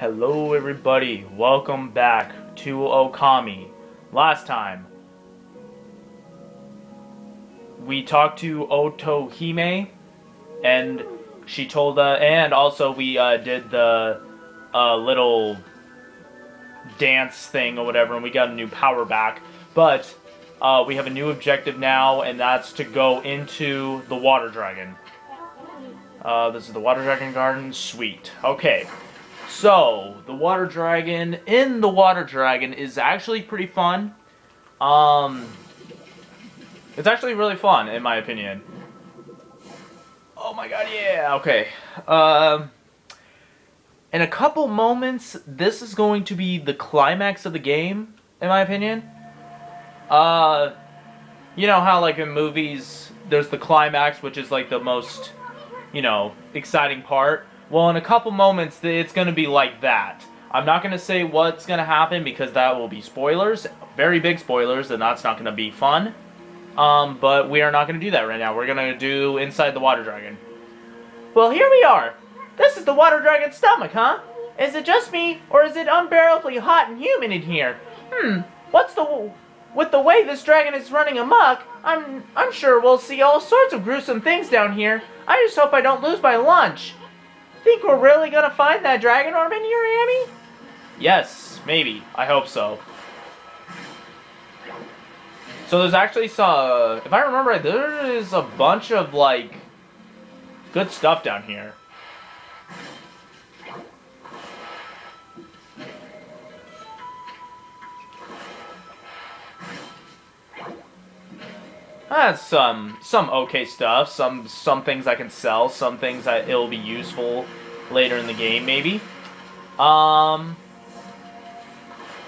Hello everybody, welcome back to Okami. Last time, we talked to Otohime, and she told us, uh, and also we uh, did the uh, little dance thing or whatever, and we got a new power back. But uh, we have a new objective now, and that's to go into the water dragon. Uh, this is the water dragon garden. Sweet. Okay. So, the water dragon in the water dragon is actually pretty fun. Um, it's actually really fun, in my opinion. Oh my god, yeah, okay. Um, in a couple moments, this is going to be the climax of the game, in my opinion. Uh, you know how, like, in movies, there's the climax, which is, like, the most, you know, exciting part? Well, in a couple moments, it's going to be like that. I'm not going to say what's going to happen because that will be spoilers. Very big spoilers, and that's not going to be fun. Um, but we are not going to do that right now. We're going to do Inside the Water Dragon. Well, here we are. This is the Water Dragon's stomach, huh? Is it just me, or is it unbearably hot and humid in here? Hmm, what's the... With the way this dragon is running amok, I'm, I'm sure we'll see all sorts of gruesome things down here. I just hope I don't lose my lunch. Think we're really gonna find that dragon orb in here, Ammy? Yes, maybe. I hope so. So there's actually some, uh, if I remember right, there is a bunch of, like, good stuff down here. That's some some okay stuff. Some some things I can sell. Some things that it'll be useful later in the game, maybe. Um.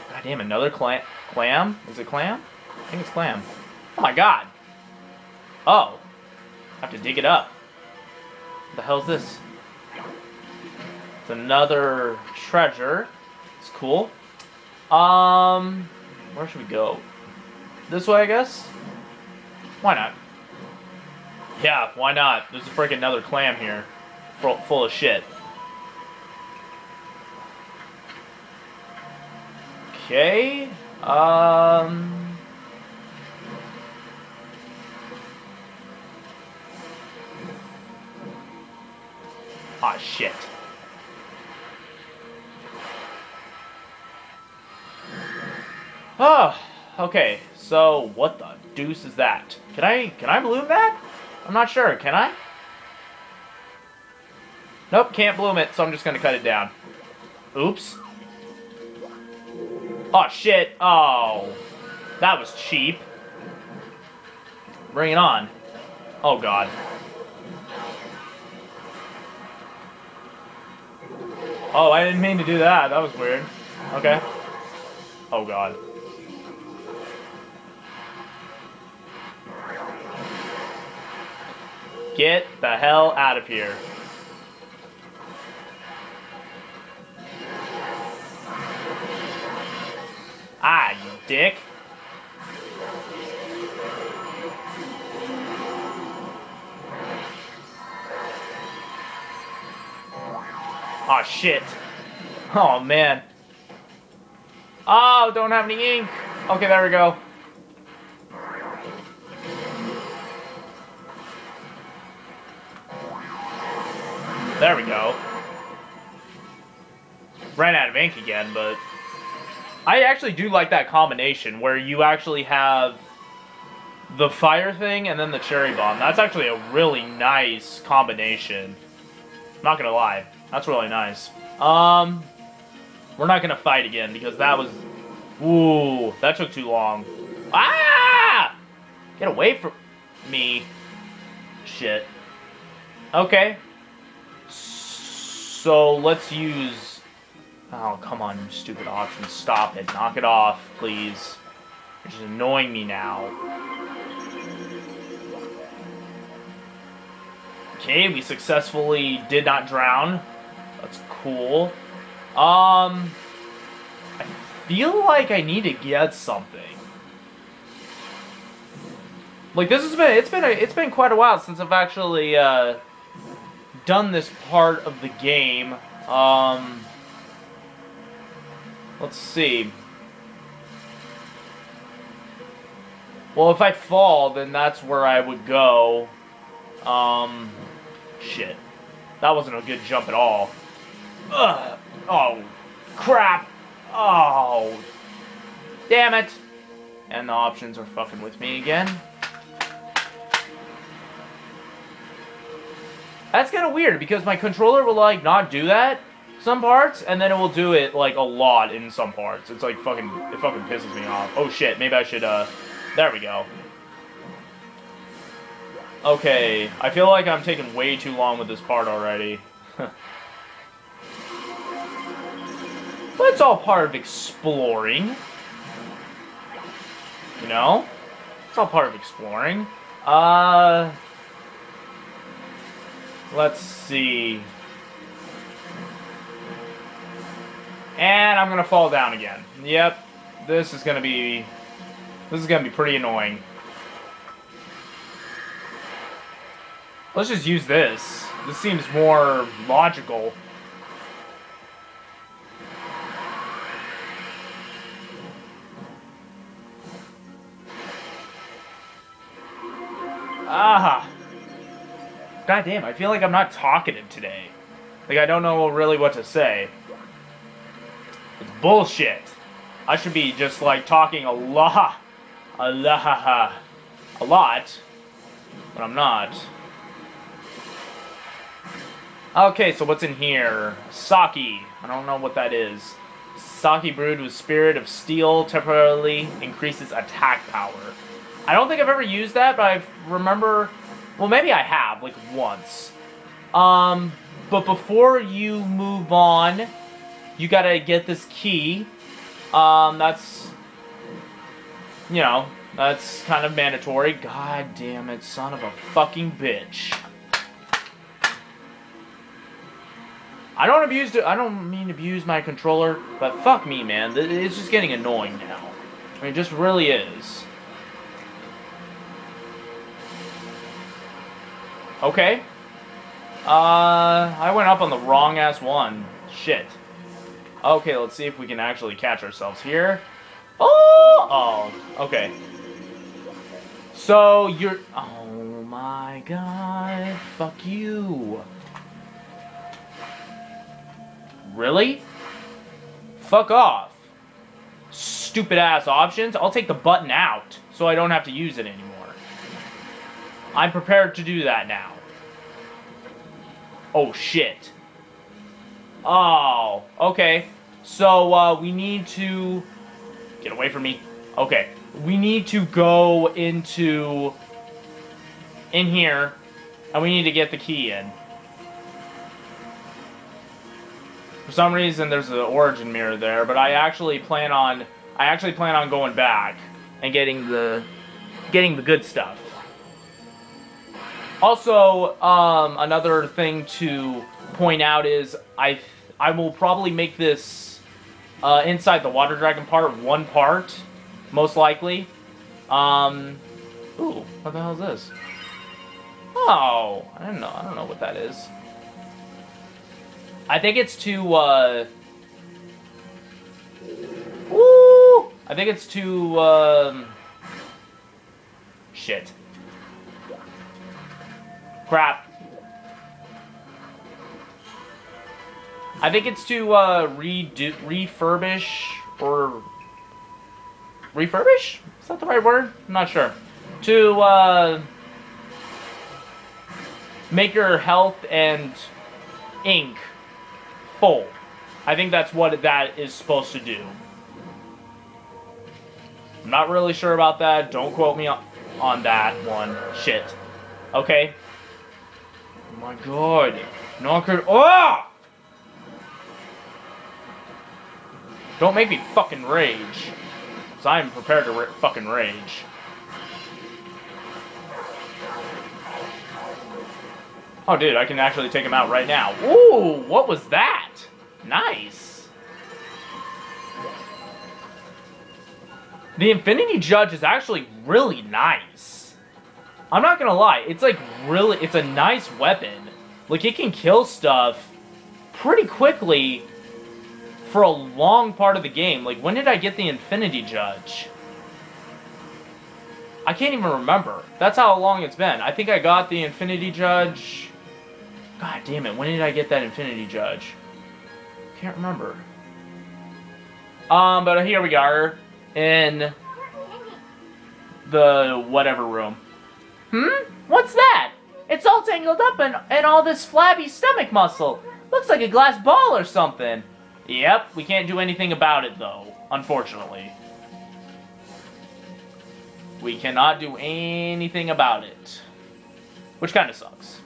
God damn, another clam. Clam? Is it clam? I think it's clam. Oh my god. Oh. I have to dig it up. What the hell's this? It's another treasure. It's cool. Um, where should we go? This way, I guess? Why not? Yeah, why not? There's a freaking another clam here. Full of shit. Okay. Um... Ah, shit. Oh, okay. So, what the deuce is that? Can I, can I bloom that? I'm not sure, can I? Nope, can't bloom it, so I'm just gonna cut it down. Oops. Oh, shit. Oh. That was cheap. Bring it on. Oh, God. Oh, I didn't mean to do that. That was weird. Okay. Oh, God. Get the hell out of here. Ah, you dick. Oh shit. Oh man. Oh, don't have any ink. Okay, there we go. There we go. Ran out of ink again, but... I actually do like that combination, where you actually have the fire thing and then the cherry bomb. That's actually a really nice combination. Not gonna lie. That's really nice. Um, we're not gonna fight again, because that was... Ooh, that took too long. Ah! Get away from me. Shit. Okay, so let's use... Oh, come on, you stupid option. Stop it. Knock it off, please. It's just annoying me now. Okay, we successfully did not drown. That's cool. Um, I feel like I need to get something. Like this has been it's been a, it's been quite a while since I've actually uh done this part of the game. Um, Let's see. Well, if I fall, then that's where I would go. Um, shit. That wasn't a good jump at all. Ugh. Oh, crap. Oh, damn it. And the options are fucking with me again. That's kind of weird because my controller will like not do that some parts, and then it will do it like a lot in some parts. It's like fucking, it fucking pisses me off. Oh shit, maybe I should, uh, there we go. Okay, I feel like I'm taking way too long with this part already. but it's all part of exploring. You know? It's all part of exploring. Uh... Let's see. And I'm gonna fall down again. Yep. This is gonna be... This is gonna be pretty annoying. Let's just use this. This seems more logical. Ah. God damn, I feel like I'm not talkative today. Like, I don't know really what to say. It's bullshit. I should be just, like, talking a lot. A lot. A lot. But I'm not. Okay, so what's in here? Sake. I don't know what that is. Sake brewed with spirit of steel temporarily increases attack power. I don't think I've ever used that, but I remember well, maybe I have, like, once. Um, but before you move on, you gotta get this key. Um, that's, you know, that's kind of mandatory. God damn it, son of a fucking bitch. I don't abuse, I don't mean abuse my controller, but fuck me, man. It's just getting annoying now. I mean, it just really is. Okay. Uh, I went up on the wrong ass one. Shit. Okay, let's see if we can actually catch ourselves here. Oh! Oh, okay. So, you're... Oh my god. Fuck you. Really? Fuck off. Stupid ass options. I'll take the button out so I don't have to use it anymore. I'm prepared to do that now. Oh, shit. Oh, okay. So, uh, we need to... Get away from me. Okay. We need to go into... In here. And we need to get the key in. For some reason, there's an origin mirror there, but I actually plan on... I actually plan on going back and getting the... Getting the good stuff. Also, um, another thing to point out is I I will probably make this uh, inside the water dragon part one part, most likely. Um, ooh, what the hell is this? Oh, I don't know. I don't know what that is. I think it's to. Uh! I think it's to. Um, shit. Crap. I think it's to uh, redo, refurbish or refurbish. Is that the right word? I'm not sure. To uh, make your health and ink full. I think that's what that is supposed to do. I'm not really sure about that. Don't quote me on that one. Shit. Okay. Oh my god. Knock it off! Oh! Don't make me fucking rage. Because I am prepared to fucking rage. Oh, dude, I can actually take him out right now. Ooh, what was that? Nice. The Infinity Judge is actually really nice. I'm not gonna lie, it's like really, it's a nice weapon. Like it can kill stuff pretty quickly for a long part of the game. Like, when did I get the Infinity Judge? I can't even remember. That's how long it's been. I think I got the Infinity Judge... God damn it, when did I get that Infinity Judge? Can't remember. Um, but here we are in the whatever room. Hmm? What's that? It's all tangled up in, in all this flabby stomach muscle. Looks like a glass ball or something. Yep, we can't do anything about it though, unfortunately. We cannot do anything about it. Which kind of sucks.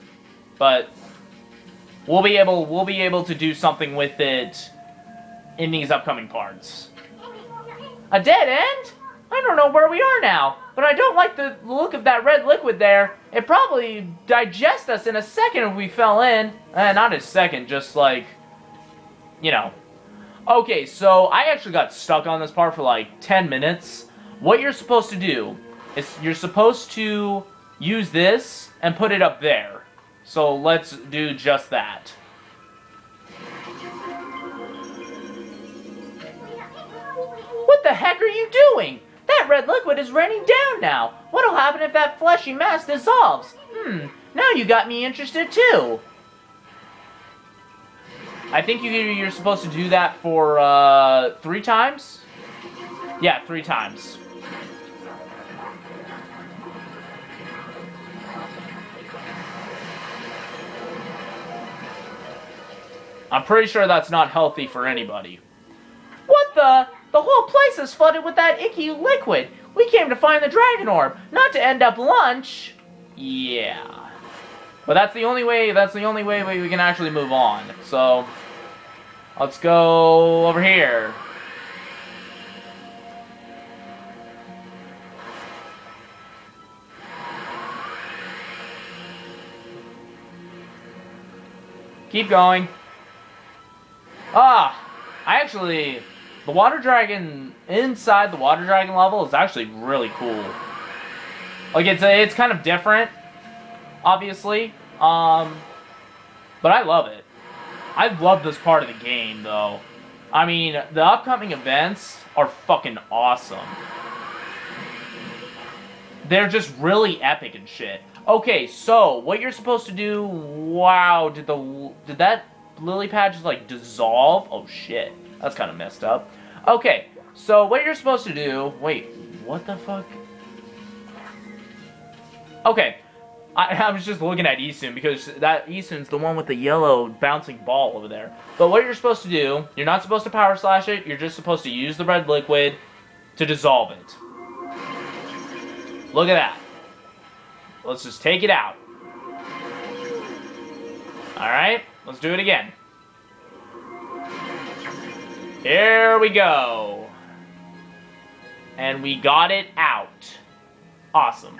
But we'll be able we'll be able to do something with it in these upcoming parts. A dead end? I don't know where we are now, but I don't like the look of that red liquid there. It probably digest us in a second if we fell in. Eh, not a second, just like, you know. Okay, so I actually got stuck on this part for like 10 minutes. What you're supposed to do is you're supposed to use this and put it up there. So let's do just that. What the heck are you doing? That red liquid is raining down now. What'll happen if that fleshy mass dissolves? Hmm, now you got me interested too. I think you, you're supposed to do that for uh, three times? Yeah, three times. I'm pretty sure that's not healthy for anybody. What the? The whole place is flooded with that icky liquid. We came to find the dragon orb, not to end up lunch. Yeah. But that's the only way, that's the only way we can actually move on. So, let's go over here. Keep going. Ah, I actually, the water dragon inside the water dragon level is actually really cool. Like it's it's kind of different, obviously, um, but I love it. I love this part of the game though. I mean, the upcoming events are fucking awesome. They're just really epic and shit. Okay, so what you're supposed to do? Wow, did the did that lily pad just like dissolve? Oh shit, that's kind of messed up. Okay, so what you're supposed to do... Wait, what the fuck? Okay, I, I was just looking at Issun because that Issun's the one with the yellow bouncing ball over there. But what you're supposed to do, you're not supposed to power slash it, you're just supposed to use the red liquid to dissolve it. Look at that. Let's just take it out. Alright, let's do it again. Here we go. And we got it out. Awesome.